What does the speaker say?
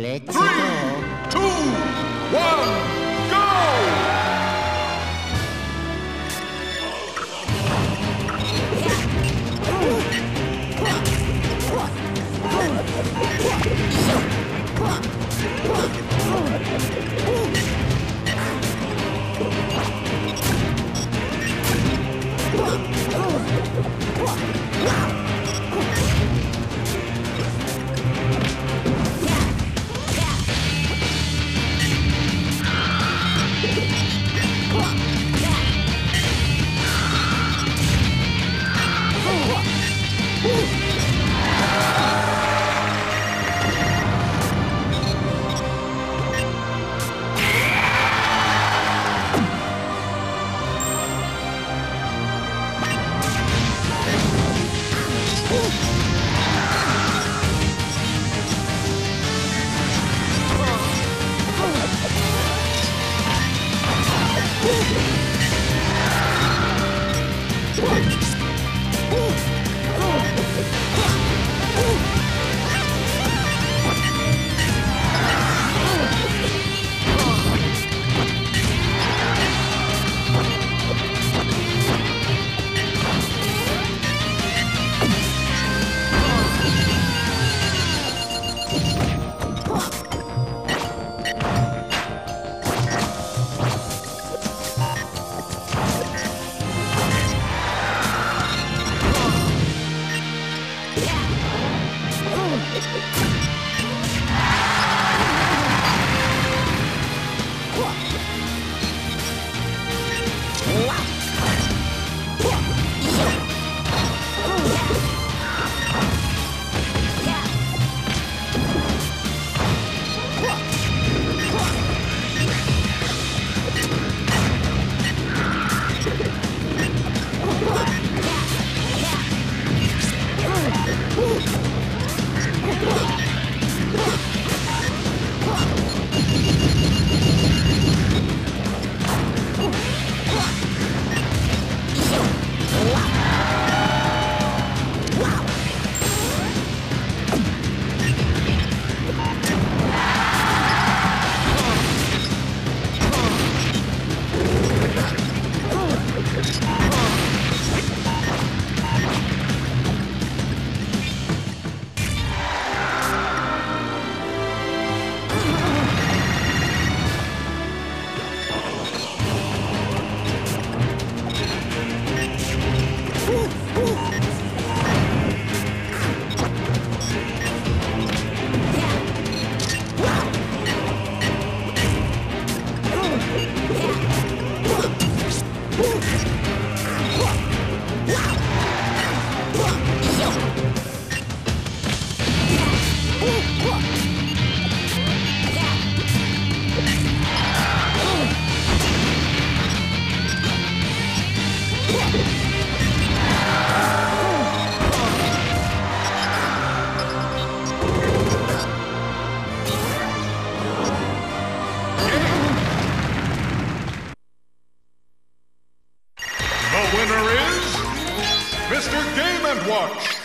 Let's Three, go. two, one, winner is Mr. Game & Watch.